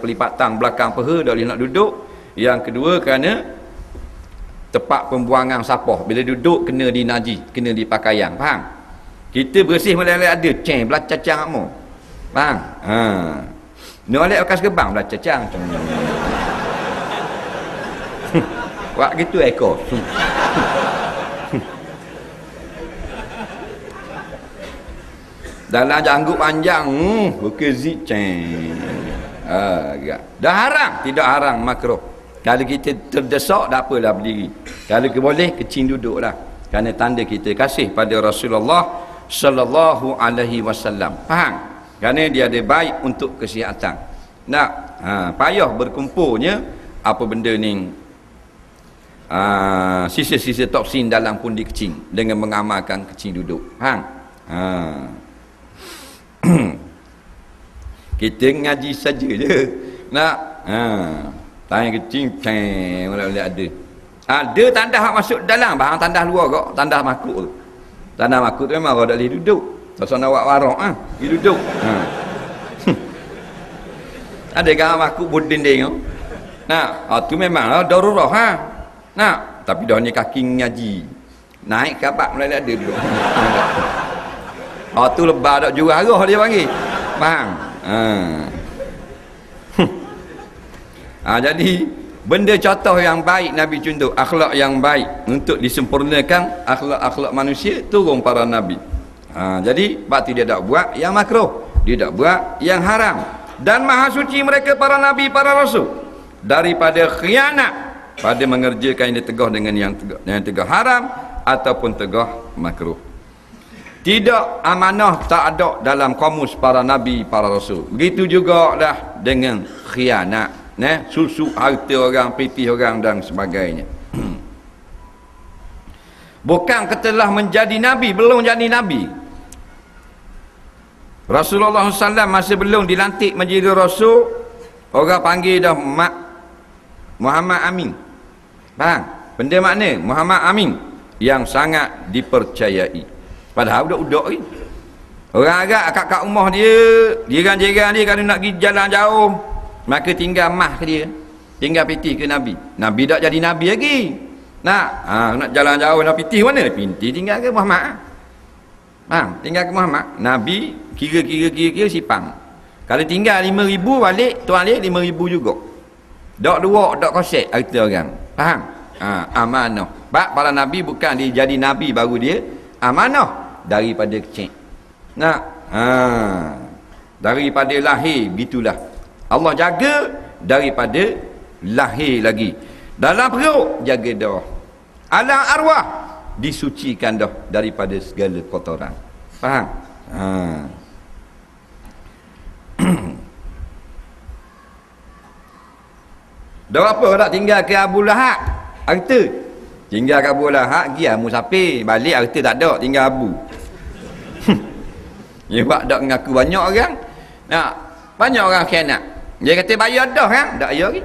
pelipatan belakang peha tak boleh nak duduk. Yang kedua kerana tempat pembuangan sapah bila duduk kena di naji kena di pakaian faham? Kita bersih mulai ada ceng belah cacang kamu faham? Ha. Ni oleh gebang belah cacang Wak gitu ekor. Dalam janggut panjang hmm, bukan ziceng ha, dah haram tidak haram makro. Kalau kita terdesak tak apalah berdiri. Kalau kita boleh kecing duduklah. Kerana tanda kita kasih pada Rasulullah sallallahu alaihi wasallam. Faham? Kerana dia ada baik untuk kesihatan. Nak ha, payah berkumpulnya apa benda ni? Ha, sisa-sisa toksin dalam pundi kecing. Dengan mengamalkan kecing duduk. Faham? Ha. kita ngaji saja je nak? Ha. Tanya kecil ceng boleh ada. Ada tandas masuk dalam. Bahang tandas luar kok. Tandas makuk tu. Tandas makuk tu memang orang tak boleh duduk pasal nak buat warok ha? dia duduk. Ha. Ada gambar makuk dia nah ha, tu memang lah darurah ha. Nah tapi dah ni kaki ngaji. Naik kabak mulai ada duduk. Oh tu lebah tak jual arah dia panggil. Faham? Ha. ha jadi benda contoh yang baik Nabi contoh akhlak yang baik untuk disempurnakan akhlak-akhlak manusia turun para nabi. Ha jadi berarti dia tak buat yang makruh, dia tak buat yang haram. Dan maha suci mereka para nabi para rasul daripada khianat pada mengerjakan yang ditegah dengan yang tegah, yang tegah haram ataupun tegah makruh. Tidak amanah tak ada dalam kamus para nabi, para rasul. Begitu juga lah dengan khianat. Ne? Susu harta orang, pitih orang dan sebagainya. Bukan ketelah menjadi nabi, belum jadi nabi. Rasulullah SAW masih belum dilantik menjadi rasul. Orang panggil dah Mak Muhammad Amin. Faham? Benda makna Muhammad Amin yang sangat dipercayai. Padahal budak-budak ni. Orang agak akak-akak rumah dia, jiran-jiran dia kalau nak pergi jalan jauh, maka tinggal mah ke dia. Tinggal piti ke Nabi. Nabi tak jadi Nabi lagi. Nak, ha, nak jalan jauh nak piti mana? Piti tinggal ke Muhammad. Ha, tinggal ke Muhammad. Nabi kira-kira-kira-kira sipang. Kalau tinggal lima ribu balik, tuan lima ribu juga. Dok dua, dok kosek, arti orang. Faham? Ha, amanah. Sebab para Nabi bukan dia jadi Nabi baru dia amanah daripada kecil. Nak? Ha. Daripada lahir gitulah Allah jaga daripada lahir lagi. Dalam perut jaga dah. Alam arwah disucikan dah daripada segala kotoran. Faham? Ha. Dah apa nak tinggal ke Abu Lahab? Harta. Tinggal Abu Lahab pergi Sapi, balik harta tak ada, tinggal Abu. Dia buat tak mengaku banyak orang. Nak banyak orang khianat. Dia kata bayar dah kan? Tak bayar lagi.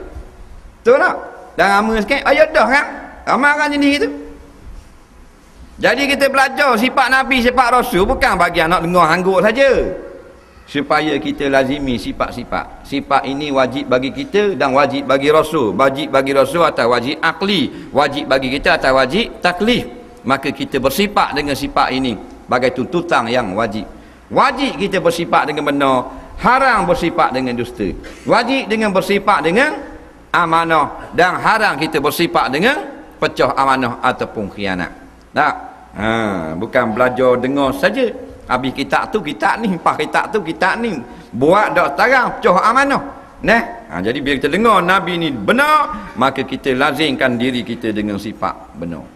Betul tak? Dan lama sikit bayar dah kan? Ramai orang jenis itu. Jadi kita belajar sifat Nabi, sifat Rasul bukan bagi anak dengar hanggut saja supaya kita lazimi sifat-sifat sifat ini wajib bagi kita dan wajib bagi rasul wajib bagi rasul atau wajib akli wajib bagi kita atau wajib taklif maka kita bersifat dengan sifat ini bagai tuntutan yang wajib. Wajib kita bersifat dengan benar haram bersifat dengan dusta. Wajib dengan bersifat dengan amanah. Dan haram kita bersifat dengan pecah amanah ataupun khianat. Tak? Ha, bukan belajar dengar saja. Habis kitab tu kitab ni, pas kitab tu kitab ni. Buat dak tarang pecah amanah. Nah, ha, jadi bila kita dengar Nabi ni benar, maka kita lazimkan diri kita dengan sifat benar.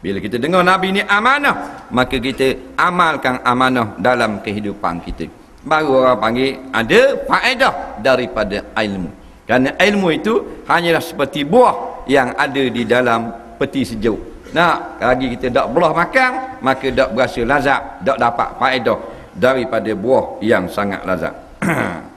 Bila kita dengar Nabi ni amanah, maka kita amalkan amanah dalam kehidupan kita. Baru orang panggil ada faedah daripada ilmu. Kerana ilmu itu hanyalah seperti buah yang ada di dalam peti sejuk nak lagi kita tak belah makan maka tak berasa lazat tak dapat faedah daripada buah yang sangat lazat